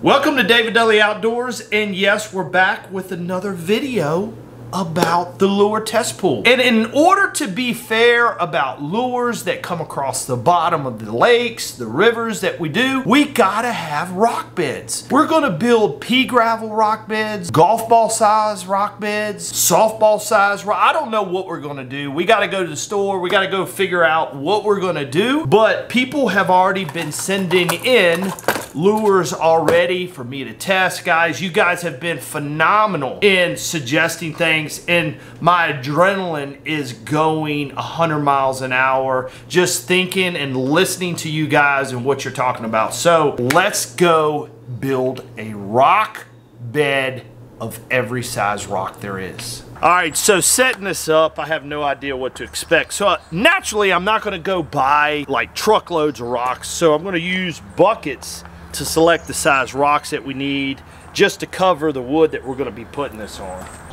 Welcome to David Dudley Outdoors, and yes, we're back with another video about the lure test pool. And in order to be fair about lures that come across the bottom of the lakes, the rivers that we do, we gotta have rock beds. We're gonna build pea gravel rock beds, golf ball size rock beds, softball size rock. I don't know what we're gonna do. We gotta go to the store. We gotta go figure out what we're gonna do. But people have already been sending in lures already for me to test, guys. You guys have been phenomenal in suggesting things, and my adrenaline is going 100 miles an hour just thinking and listening to you guys and what you're talking about. So let's go build a rock bed of every size rock there is. All right, so setting this up, I have no idea what to expect. So uh, naturally, I'm not gonna go buy like truckloads of rocks. So I'm gonna use buckets to select the size rocks that we need just to cover the wood that we're going to be putting this on.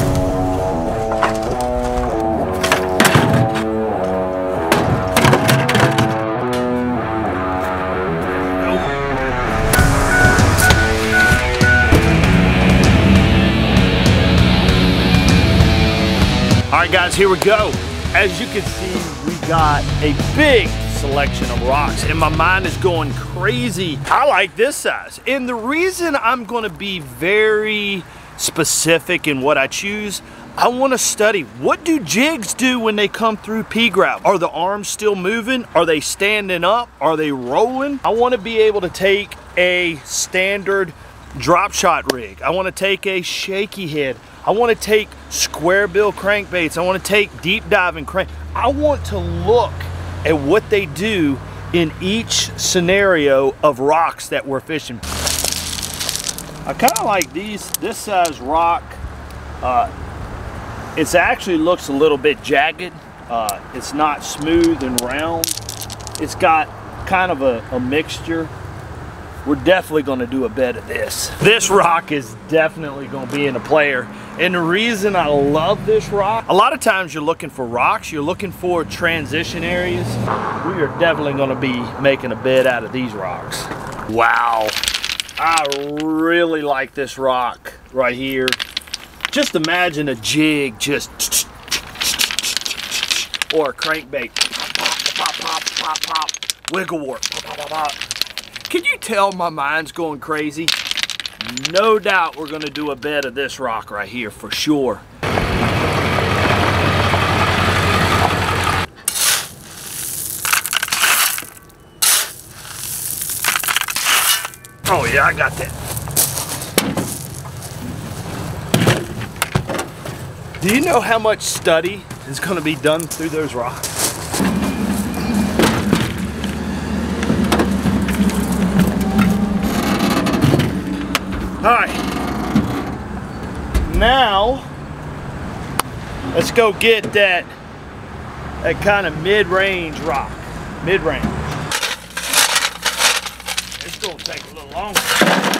All right guys, here we go. As you can see, we got a big selection of rocks and my mind is going crazy. I like this size. And the reason I'm gonna be very specific in what I choose, I wanna study what do jigs do when they come through pea gravel? Are the arms still moving? Are they standing up? Are they rolling? I wanna be able to take a standard drop shot rig. I wanna take a shaky head. I wanna take square bill crankbaits. I wanna take deep diving crank. I want to look at what they do in each scenario of rocks that we're fishing. I kind of like these, this size rock. Uh, it actually looks a little bit jagged. Uh, it's not smooth and round. It's got kind of a, a mixture we're definitely going to do a bed of this. This rock is definitely going to be in a player. And the reason I love this rock, a lot of times you're looking for rocks, you're looking for transition areas. We are definitely going to be making a bed out of these rocks. Wow. I really like this rock right here. Just imagine a jig just or a crankbait. Pop, pop, pop, pop, pop, wiggle warp. Pop, pop, pop. Can you tell my mind's going crazy? No doubt we're gonna do a bed of this rock right here for sure. Oh yeah, I got that. Do you know how much study is gonna be done through those rocks? All right. Now, let's go get that, that kind of mid-range rock. Mid-range. It's gonna take a little longer.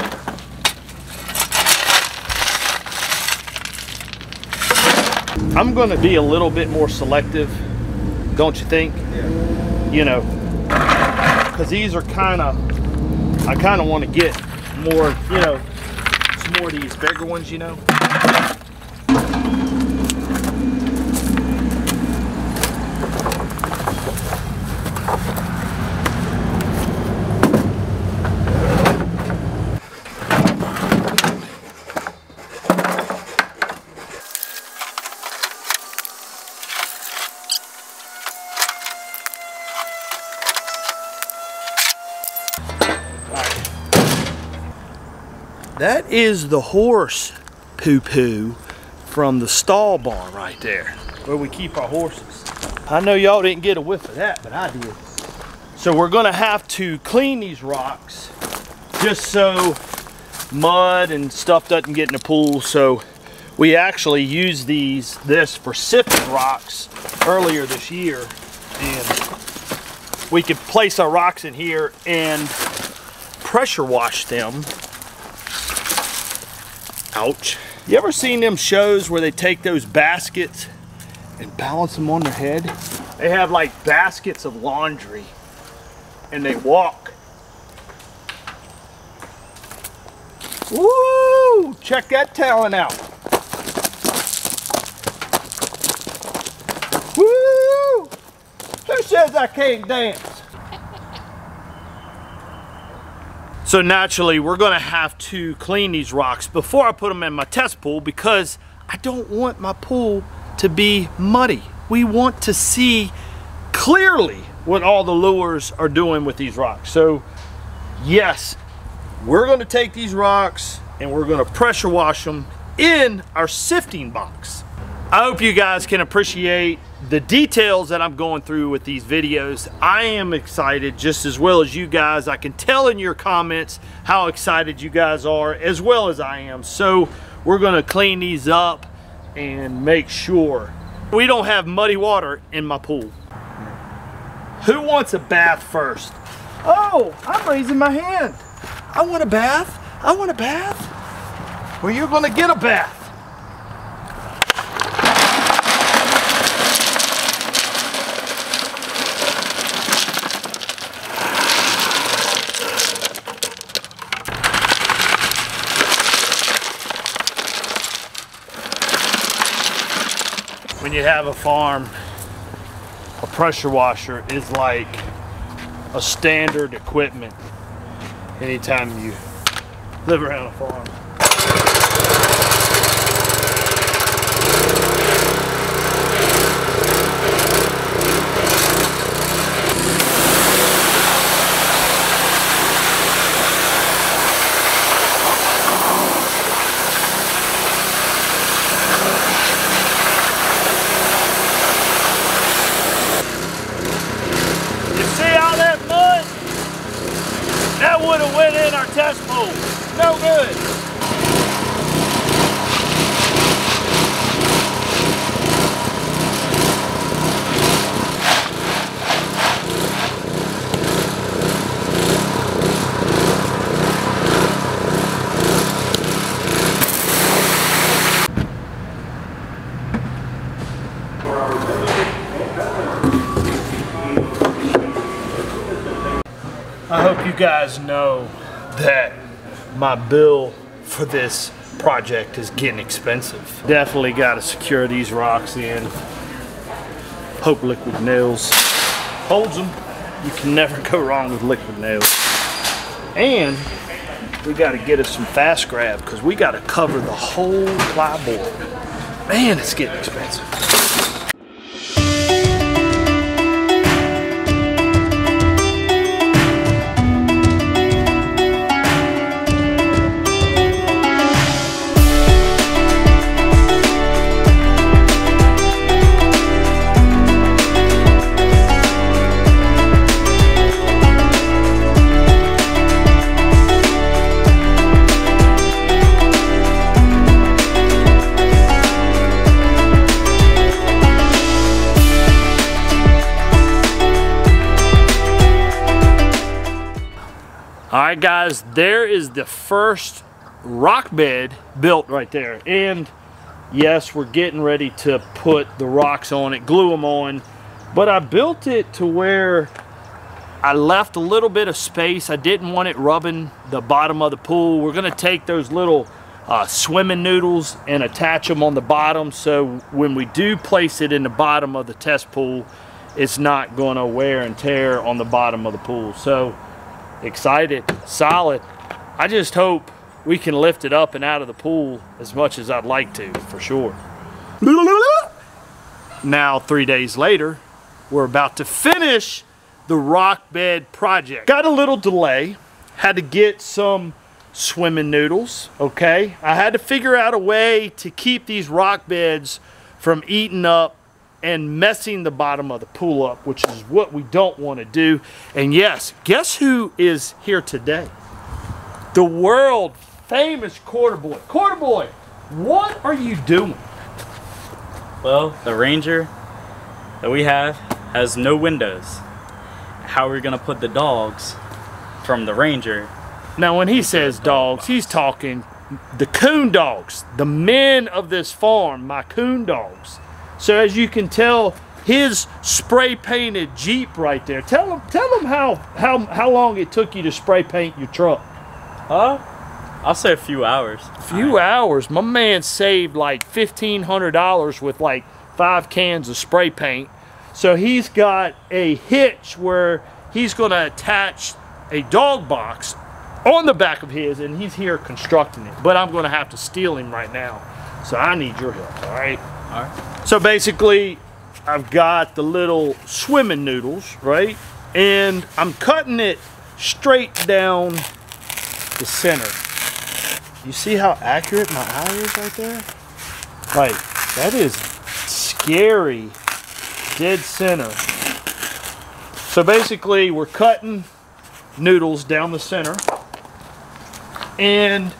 I'm gonna be a little bit more selective, don't you think? Yeah. You know, because these are kind of, I kind of want to get more, you know, some more of these bigger ones, you know. That is the horse poo-poo from the stall barn right there, where we keep our horses. I know y'all didn't get a whiff of that, but I did. So we're gonna have to clean these rocks just so mud and stuff doesn't get in the pool. So we actually used these, this for sifting rocks earlier this year. And we could place our rocks in here and pressure wash them Ouch. You ever seen them shows where they take those baskets and balance them on their head? They have like baskets of laundry and they walk. Woo! Check that talent out. Woo! Who says I can't dance? So naturally, we're gonna have to clean these rocks before I put them in my test pool because I don't want my pool to be muddy. We want to see clearly what all the lures are doing with these rocks. So yes, we're gonna take these rocks and we're gonna pressure wash them in our sifting box. I hope you guys can appreciate the details that I'm going through with these videos. I am excited just as well as you guys. I can tell in your comments how excited you guys are as well as I am. So we're gonna clean these up and make sure we don't have muddy water in my pool. Who wants a bath first? Oh, I'm raising my hand. I want a bath. I want a bath. Well, you're gonna get a bath. You have a farm, a pressure washer is like a standard equipment anytime you live around a farm. You see all that mud? That would have went in our test pool. No good. I hope you guys know that my bill for this project is getting expensive. Definitely got to secure these rocks in. Hope liquid nails holds them. You can never go wrong with liquid nails. And we got to get us some fast grab because we got to cover the whole plyboard. Man, it's getting expensive. Guys, there is the first rock bed built right there. And yes, we're getting ready to put the rocks on it, glue them on. But I built it to where I left a little bit of space. I didn't want it rubbing the bottom of the pool. We're gonna take those little uh, swimming noodles and attach them on the bottom so when we do place it in the bottom of the test pool, it's not gonna wear and tear on the bottom of the pool. So excited, solid. I just hope we can lift it up and out of the pool as much as I'd like to, for sure. Now, three days later, we're about to finish the rock bed project. Got a little delay, had to get some swimming noodles, okay? I had to figure out a way to keep these rock beds from eating up and messing the bottom of the pool up, which is what we don't want to do. And yes, guess who is here today? The world famous quarter boy. Quarter boy, what are you doing? Well, the Ranger that we have has no windows. How are we gonna put the dogs from the Ranger? Now, when he says dogs, he's talking the coon dogs, the men of this farm, my coon dogs. So as you can tell, his spray painted Jeep right there. Tell him, tell him how how how long it took you to spray paint your truck. Huh? I'll say a few hours. A few hours. My man saved like fifteen hundred dollars with like five cans of spray paint. So he's got a hitch where he's gonna attach a dog box on the back of his and he's here constructing it. But I'm gonna have to steal him right now. So I need your help, all right? All right. So basically, I've got the little swimming noodles, right? And I'm cutting it straight down the center. You see how accurate my eye is right there? Like, that is scary. Dead center. So basically, we're cutting noodles down the center and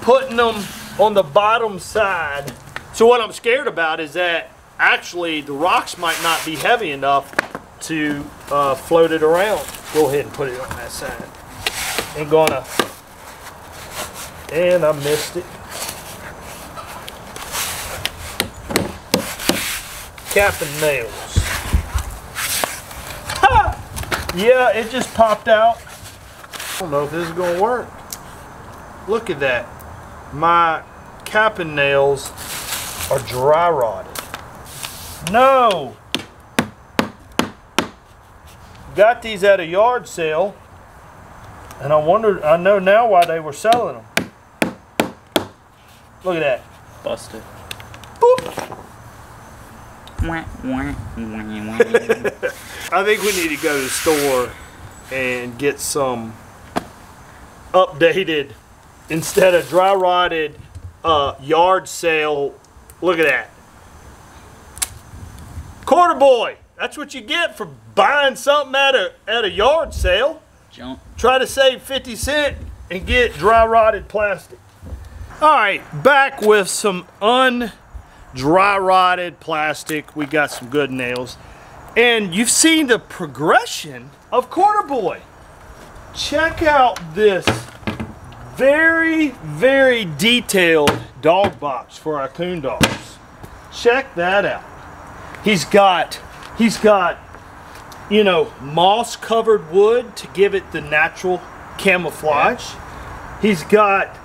putting them on the bottom side. So what I'm scared about is that actually the rocks might not be heavy enough to uh, float it around. Go ahead and put it on that side. Ain't gonna. And I missed it. Cap and nails. Ha! Yeah, it just popped out. I don't know if this is gonna work. Look at that. My cap and nails are dry rotted. No! Got these at a yard sale, and I wondered, I know now why they were selling them. Look at that. Busted. Boop. I think we need to go to the store and get some updated, instead of dry rotted uh, yard sale. Look at that. Quarter boy. That's what you get for buying something at a, at a yard sale. Jump. Try to save 50 cent and get dry rotted plastic. All right, back with some undry rotted plastic. We got some good nails. And you've seen the progression of Quarter Boy. Check out this very, very detailed dog box for our coon dogs. Check that out. He's got, he's got, you know, moss covered wood to give it the natural camouflage. He's got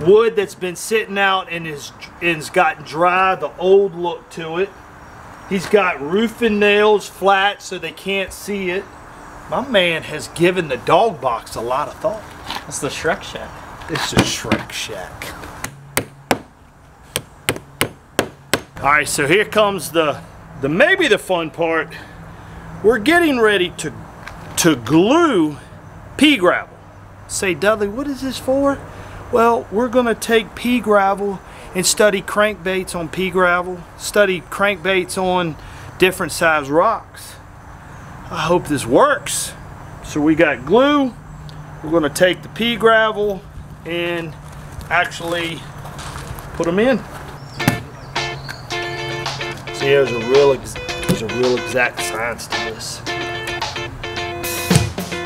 wood that's been sitting out and is and's gotten dry, the old look to it. He's got roofing nails flat so they can't see it. My man has given the dog box a lot of thought. That's the Shrek Shack. It's a Shrek Shack. All right, so here comes the, the maybe the fun part. We're getting ready to, to glue pea gravel. Say, Dudley, what is this for? Well, we're gonna take pea gravel and study crankbaits on pea gravel, study crankbaits on different size rocks. I hope this works. So we got glue. We're gonna take the pea gravel and actually put them in. See, there's a real, there's a real exact science to this.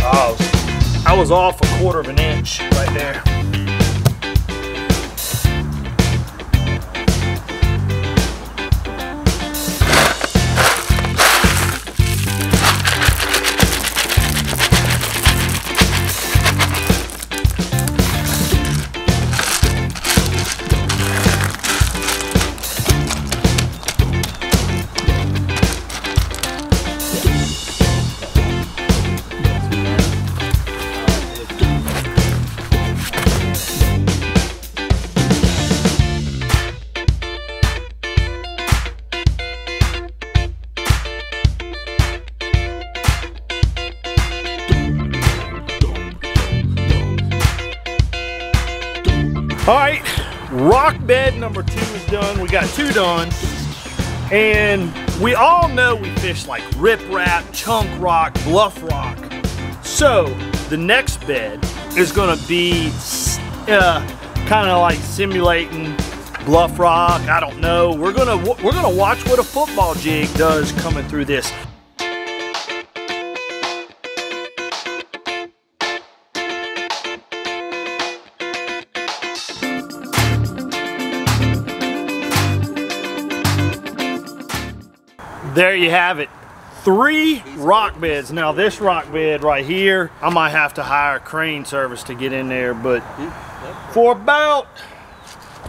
Oh, I was off a quarter of an inch right there. Two done. And we all know we fish like rip rap, chunk rock, bluff rock. So the next bed is gonna be uh, kind of like simulating bluff rock. I don't know. We're gonna we're gonna watch what a football jig does coming through this. There you have it. Three rock beds. Now this rock bed right here, I might have to hire a crane service to get in there, but for about,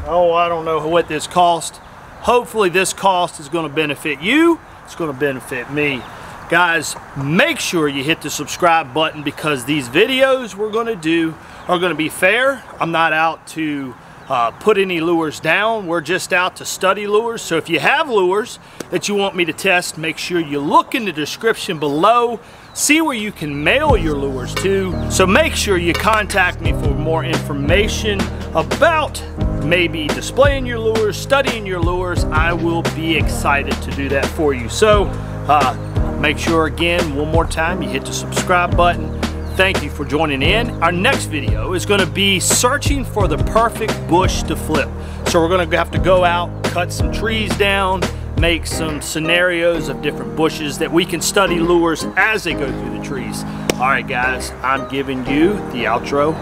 oh, I don't know what this cost. Hopefully this cost is gonna benefit you. It's gonna benefit me. Guys, make sure you hit the subscribe button because these videos we're gonna do are gonna be fair. I'm not out to uh, put any lures down. We're just out to study lures. So if you have lures that you want me to test, make sure you look in the description below. See where you can mail your lures to. So make sure you contact me for more information about maybe displaying your lures, studying your lures. I will be excited to do that for you. So uh, make sure again, one more time, you hit the subscribe button Thank you for joining in. Our next video is going to be searching for the perfect bush to flip. So we're going to have to go out, cut some trees down, make some scenarios of different bushes that we can study lures as they go through the trees. All right, guys, I'm giving you the outro